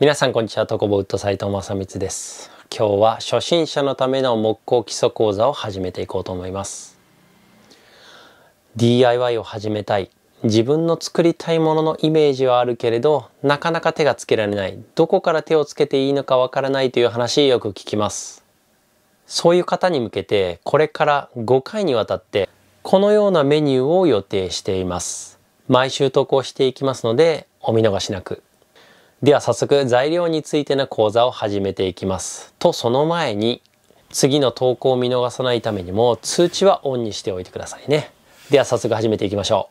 皆さんこんにちは、トコボウッド斉藤正光です。今日は初心者のための木工基礎講座を始めていこうと思います。DIY を始めたい。自分の作りたいもののイメージはあるけれど、なかなか手がつけられない。どこから手をつけていいのかわからないという話よく聞きます。そういう方に向けて、これから5回にわたって、このようなメニューを予定しています。毎週投稿していきますので、お見逃しなく。では早速材料についての講座を始めていきます。とその前に次の投稿を見逃さないためにも通知はオンにしておいてくださいね。では早速始めていきましょ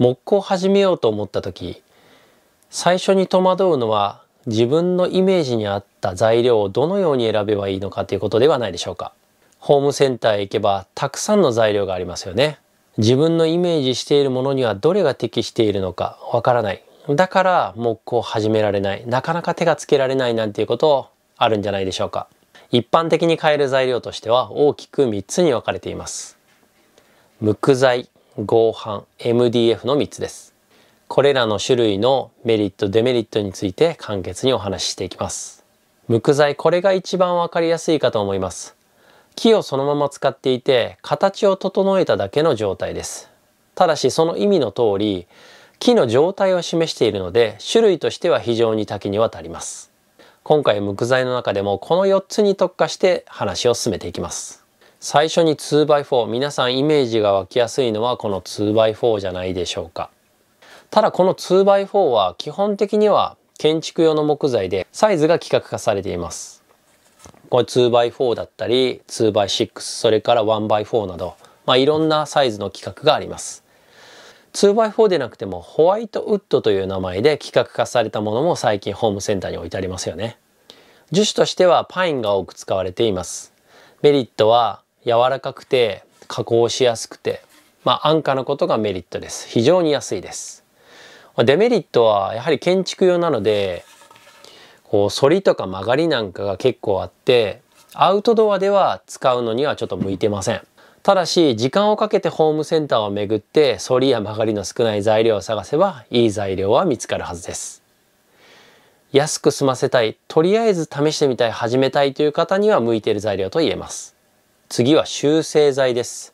う。木工を始めようと思った時最初に戸惑うのは自分のイメージに合った材料をどのように選べばいいのかということではないでしょうか。ホームセンターへ行けばたくさんの材料がありますよね。自分のイメージしているものにはどれが適しているのかわからない。だから木工を始められない。なかなか手がつけられないなんていうことあるんじゃないでしょうか。一般的に買える材料としては大きく3つに分かれています。木材合板 MDF の3つです。これらの種類のメリットデメリットについて簡潔にお話ししていきます。木材これが一番分かりやすいかと思います。木をそのまま使っていて形を整えただけの状態です。ただしその意味の通り木の状態を示しているので種類としては非常に多岐にわたります。今回木材の中でもこの4つに特化して話を進めていきます。最初に 2x4 皆さんイメージが湧きやすいのはこの 2x4 じゃないでしょうか。ただこの 2x4 は基本的には建築用の木材でサイズが規格化されています。これ 2x4 だったり 2x6 それから 1x4 など、まあ、いろんなサイズの規格があります。2x4 でなくてもホワイトウッドという名前で規格化されたものも最近ホームセンターに置いてありますよね。樹脂としてはパインが多く使われています。メリットは柔らかくて加工しやすくて、まあ安価なことがメリットです。非常に安いです。デメリットはやはり建築用なので、こう反りとか曲がりなんかが結構あって、アウトドアでは使うのにはちょっと向いてません。ただし時間をかけてホームセンターを巡って反りや曲がりの少ない材料を探せばいい材料は見つかるはずです。安く済ませたい、とりあえず試してみたい、始めたいという方には向いている材料と言えます。次は修正剤です。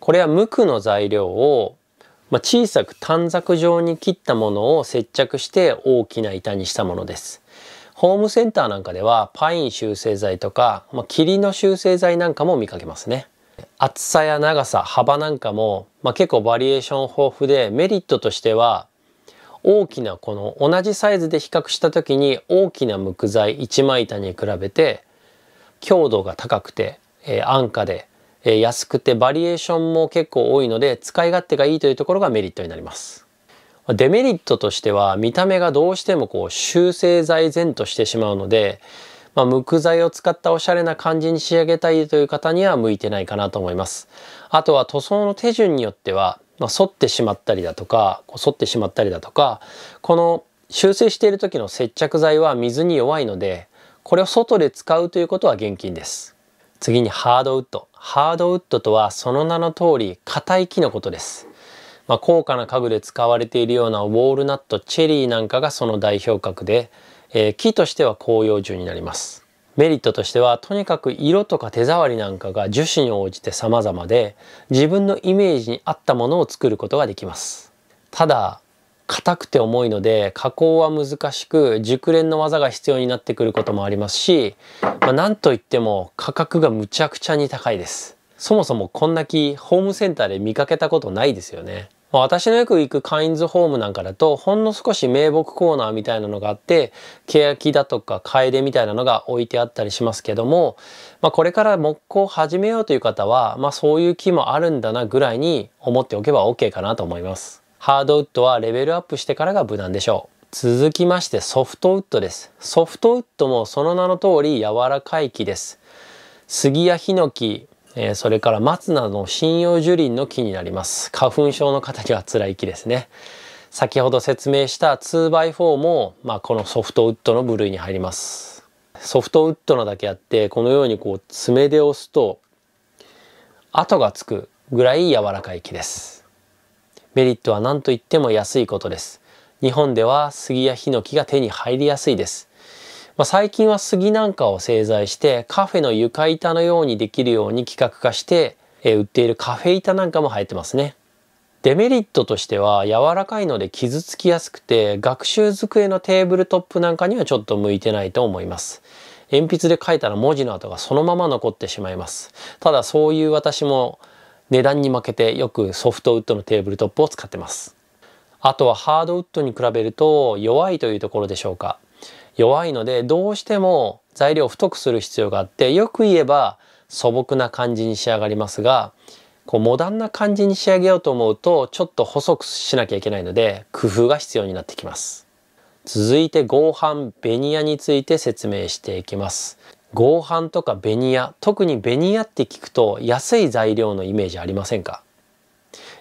これは無垢の材料を、まあ、小さく短冊状に切ったものを接着して大きな板にしたものです。ホームセンターなんかではパイン修正剤とか、まあ、霧の修正剤なんかも見かけますね。厚さや長さ幅なんかも、まあ、結構バリエーション豊富でメリットとしては大きなこの同じサイズで比較した時に大きな木材一枚板に比べて強度が高くて、えー、安価で、えー、安くてバリエーションも結構多いので使い勝手がいいというところがメリットになります。デメリットとしては見た目がどうしてもこう修正剤前としてしまうのでまあ、木材を使ったおしゃれな感じに仕上げたいという方には向いてないかなと思います。あとは塗装の手順によっては、まあ、反ってしまったりだとか、反ってしまったりだとか、この修正している時の接着剤は水に弱いので、これを外で使うということは厳禁です。次にハードウッド。ハードウッドとはその名の通り硬い木のことです。まあ、高価な家具で使われているようなウォールナット、チェリーなんかがその代表格で、えー、木としては広葉樹になります。メリットとしてはとにかく色とか手触りなんかが樹脂に応じて様々で自分のイメージに合ったものを作ることができます。ただ硬くて重いので加工は難しく熟練の技が必要になってくることもありますし、まあ、なんといっても価格がむちゃくちゃに高いです。そもそもこんな木ホームセンターで見かけたことないですよね。私のよく行くカインズホームなんかだとほんの少し名木コーナーみたいなのがあって欅だとか楓みたいなのが置いてあったりしますけども、まあ、これから木工を始めようという方は、まあ、そういう木もあるんだなぐらいに思っておけば OK かなと思います。ハードウッドはレベルアップしてからが無難でしょう。続きましてソフトウッドです。ソフトウッドもその名の通り柔らかい木です。杉やヒノキ、え、それから松などの針葉樹林の木になります。花粉症の方には辛い木ですね。先ほど説明した 2x4 も、まあ、このソフトウッドの部類に入ります。ソフトウッドのだけあって、このようにこう爪で押すと跡がつくぐらい柔らかい木です。メリットは何と言っても安いことです。日本では杉やヒノキが手に入りやすいです。まあ、最近は杉なんかを製材してカフェの床板のようにできるように規格化して、え売っているカフェ板なんかも入ってますね。デメリットとしては柔らかいので傷つきやすくて学習机のテーブルトップなんかにはちょっと向いてないと思います。鉛筆で書いたら文字の跡がそのまま残ってしまいます。ただそういう私も値段に負けてよくソフトウッドのテーブルトップを使ってます。あとはハードウッドに比べると弱いというところでしょうか。弱いのでどうしても材料を太くする必要があってよく言えば素朴な感じに仕上がりますがこうモダンな感じに仕上げようと思うとちょっと細くしなきゃいけないので工夫が必要になってきます。続いて合板ベニヤについて説明していきます。合板とかベニヤ特にベニヤって聞くと安い材料のイメージありませんか？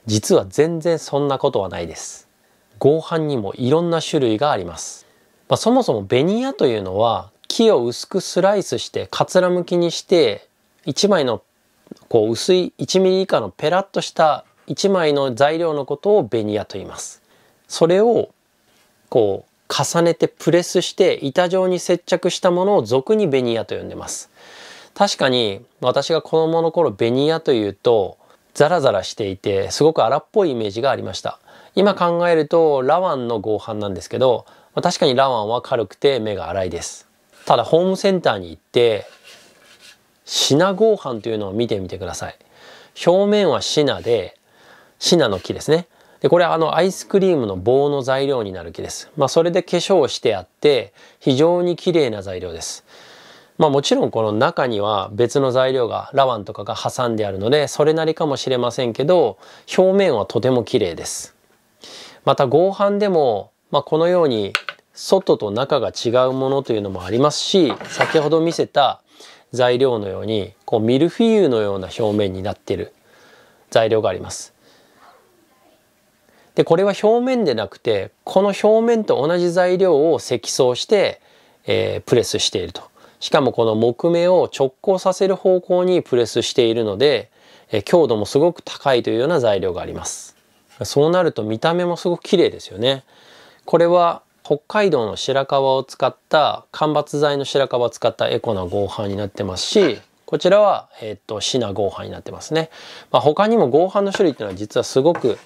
実は全然そんなことはないです。合板にもいろんな種類があります。まあ、そもそもベニヤというのは木を薄くスライスしてかつらむきにして1枚のこう薄い1ミリ以下のペラッとした1枚の材料のことをベニヤと言います。それをこう重ねてプレスして板状に接着したものを俗にベニヤと呼んでます。確かに私が子供の頃ベニヤというとザラザラしていてすごく荒っぽいイメージがありました。今考えるとラワンの合板なんですけどま確かにラワンは軽くて目が粗いです。ただホームセンターに行ってシナ合板というのを見てみてください。表面はシナでシナの木ですね。で、これはあのアイスクリームの棒の材料になる木です。まあそれで化粧をしてあって非常に綺麗な材料です。まあもちろんこの中には別の材料がラワンとかが挟んであるのでそれなりかもしれませんけど表面はとても綺麗です。また合板でも、まあ、このように外と中が違うものというのもありますし先ほど見せた材料のようにこうミルフィーユのような表面になっている材料があります。でこれは表面でなくてこの表面と同じ材料を積層して、えー、プレスしていると。しかもこの木目を直行させる方向にプレスしているので、えー、強度もすごく高いというような材料があります。そうなると見た目もすごく綺麗ですよね。これは北海道の白樺を使った間伐材の白樺を使ったエコな合板になってますしこちらは、えっ、と、シナ合板になってますね。まあ、他にも合板の種類っていうのは実はすごく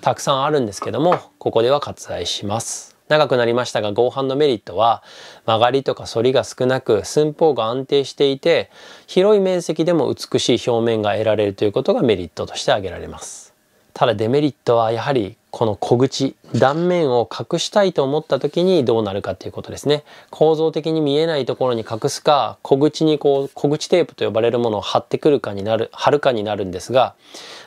たくさんあるんですけどもここでは割愛します長くなりましたが合板のメリットは曲がりとか反りが少なく寸法が安定していて広い面積でも美しい表面が得られるということがメリットとして挙げられますただデメリットはやはりこの小口断面を隠したいと思った時にどうなるかっていうことですね。構造的に見えないところに隠すか小口にこう小口テープと呼ばれるものを貼ってくるかになる貼るかになるんですが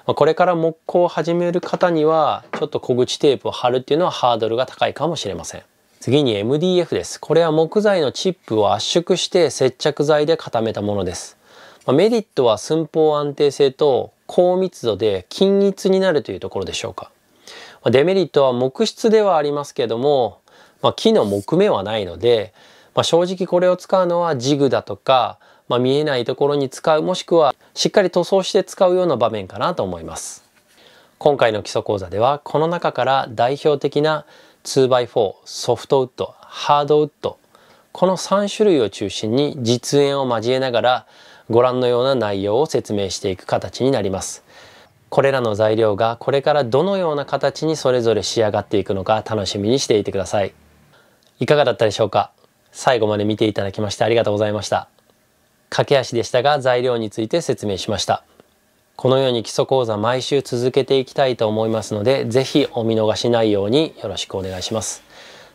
これから木工を始める方にはちょっと小口テープを貼るっていうのはハードルが高いかもしれません。次に MDF です。これは木材のチップを圧縮して接着剤で固めたものです。メリットは寸法安定性と高密度で均一になるというところでしょうか。まデメリットは木質ではありますけども、まあ、木の木目はないので、まあ、正直これを使うのはジグだとか、まあ、見えないところに使うもしくはしっかり塗装して使うような場面かなと思います。今回の基礎講座ではこの中から代表的な 2x4 ソフトウッドハードウッドこの3種類を中心に実演を交えながらご覧のような内容を説明していく形になります。これらの材料がこれからどのような形にそれぞれ仕上がっていくのか楽しみにしていてください。いかがだったでしょうか？最後まで見ていただきましてありがとうございました。駆け足でしたが材料について説明しました。このように基礎講座毎週続けていきたいと思いますので、ぜひお見逃しないようによろしくお願いします。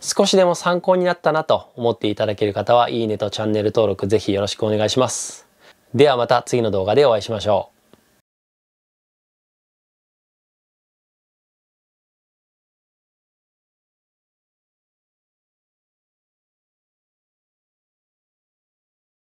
少しでも参考になったなと思っていただける方は、いいねとチャンネル登録ぜひよろしくお願いします。ではまた次の動画でお会いしましょう。